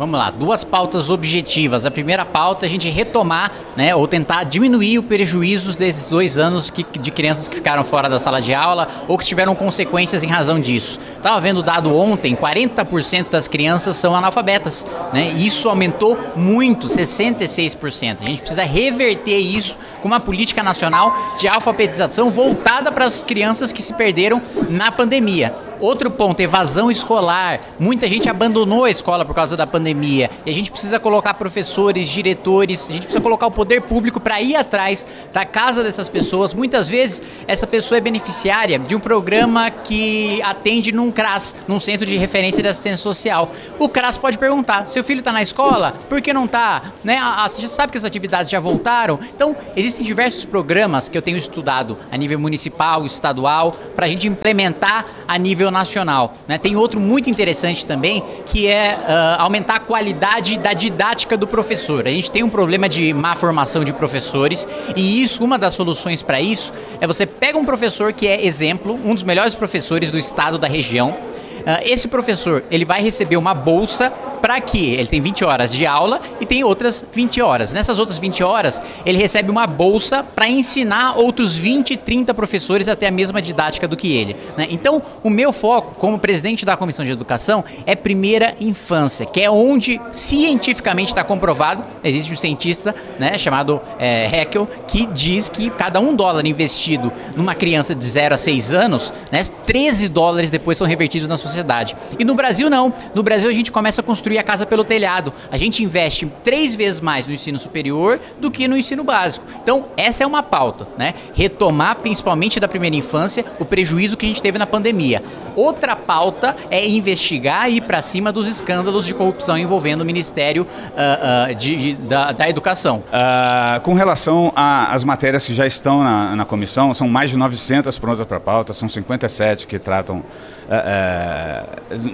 Vamos lá, duas pautas objetivas. A primeira pauta é a gente retomar, né, ou tentar diminuir o prejuízo desses dois anos que, de crianças que ficaram fora da sala de aula ou que tiveram consequências em razão disso. Estava vendo dado ontem, 40% das crianças são analfabetas, né? Isso aumentou muito, 66%. A gente precisa reverter isso com uma política nacional de alfabetização voltada para as crianças que se perderam na pandemia. Outro ponto, evasão escolar. Muita gente abandonou a escola por causa da pandemia. E a gente precisa colocar professores, diretores, a gente precisa colocar o poder público para ir atrás da casa dessas pessoas. Muitas vezes essa pessoa é beneficiária de um programa que atende num CRAS, num centro de referência de assistência social. O CRAS pode perguntar: seu filho está na escola? Por que não está? Né? Você já sabe que as atividades já voltaram? Então, existem diversos programas que eu tenho estudado a nível municipal, estadual, para a gente implementar a nível nível nacional. Né? Tem outro muito interessante também, que é uh, aumentar a qualidade da didática do professor. A gente tem um problema de má formação de professores e isso, uma das soluções para isso, é você pega um professor que é exemplo, um dos melhores professores do estado da região, Uh, esse professor ele vai receber uma bolsa para que ele tem 20 horas de aula e tem outras 20 horas. Nessas outras 20 horas, ele recebe uma bolsa para ensinar outros 20, 30 professores até a mesma didática do que ele. Né? Então, o meu foco como presidente da Comissão de Educação é primeira infância, que é onde cientificamente está comprovado, existe um cientista né, chamado é, Heckel, que diz que cada um dólar investido numa criança de 0 a 6 anos, né, 13 dólares depois são revertidos na sociedade. E no Brasil não. No Brasil a gente começa a construir construir a casa pelo telhado. A gente investe três vezes mais no ensino superior do que no ensino básico. Então, essa é uma pauta, né? Retomar, principalmente da primeira infância, o prejuízo que a gente teve na pandemia. Outra pauta é investigar e ir para cima dos escândalos de corrupção envolvendo o Ministério uh, uh, de, de, da, da, Educação. Uh, com relação às matérias que já estão na, na comissão, são mais de 900 prontas para pauta, são 57 que tratam é,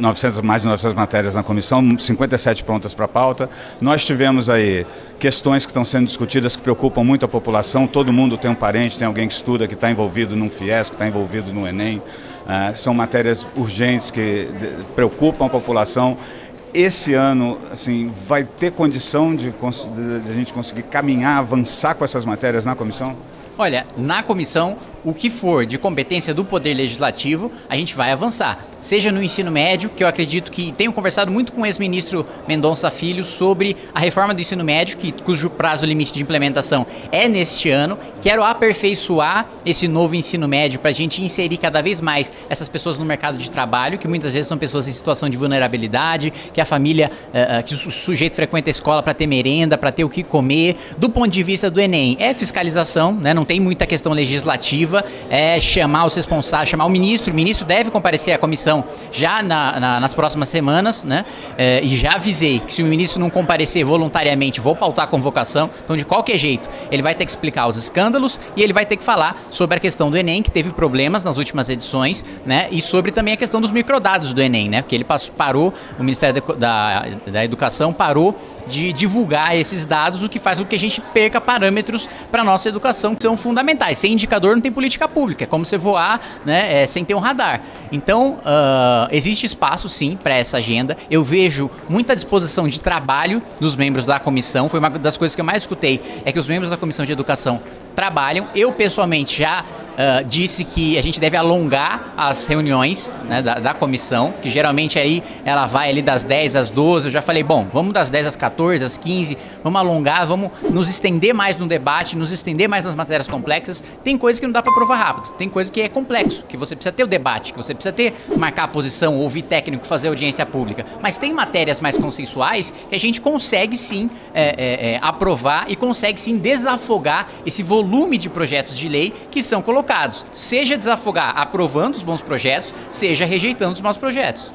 900, mais de 900 matérias na comissão, 57 prontas para pauta. Nós tivemos aí questões que estão sendo discutidas que preocupam muito a população. Todo mundo tem um parente, tem alguém que estuda, que está envolvido num FIES, que está envolvido no Enem. É, são matérias urgentes que preocupam a população esse ano assim vai ter condição de, de, de, a gente conseguir caminhar, avançar com essas matérias na comissão? Olha, na comissão o que for de competência do Poder Legislativo, a gente vai avançar. Seja no ensino médio, que eu acredito que tenho conversado muito com o ex-ministro Mendonça Filho sobre a reforma do ensino médio, que, cujo prazo limite de implementação é neste ano. Quero aperfeiçoar esse novo ensino médio para a gente inserir cada vez mais essas pessoas no mercado de trabalho, que muitas vezes são pessoas em situação de vulnerabilidade, que a família, uh, que o sujeito frequenta a escola para ter merenda, para ter o que comer. Do ponto de vista do Enem, é fiscalização, né? não tem muita questão legislativa é chamar os responsáveis, chamar o ministro. O ministro deve comparecer à comissão já na, na, nas próximas semanas, né? É, e já avisei que se o ministro não comparecer voluntariamente, vou pautar a convocação. Então, de qualquer jeito, ele vai ter que explicar os escândalos e ele vai ter que falar sobre a questão do Enem, que teve problemas nas últimas edições, né? E sobre também a questão dos microdados do Enem, né? Porque ele passou, parou, o Ministério da, da Educação parou de divulgar esses dados, o que faz com que a gente perca parâmetros para nossa educação que são fundamentais. Sem indicador não tem política pública, é como você voar né, é, sem ter um radar. Então, uh, existe espaço sim para essa agenda. Eu vejo muita disposição de trabalho dos membros da comissão. Foi uma das coisas que eu mais escutei, é que os membros da comissão de educação trabalham. Eu, pessoalmente, já uh, disse que a gente deve alongar as reuniões né, da, da, comissão, que geralmente aí ela vai ali das 10 às 12. Eu já falei, bom, vamos das 10 às 14, às 15, vamos alongar, vamos nos estender mais no debate, nos estender mais nas matérias complexas. Tem coisas que não dá para provar rápido, tem coisa que é complexo, que você precisa ter o debate, que você precisa ter, marcar a posição, ouvir técnico, fazer audiência pública. Mas tem matérias mais consensuais que a gente consegue sim é, é, é, aprovar e consegue sim desafogar esse volume de projetos de lei que são colocados seja desafogar aprovando os bons projetos, seja rejeitando os maus projetos.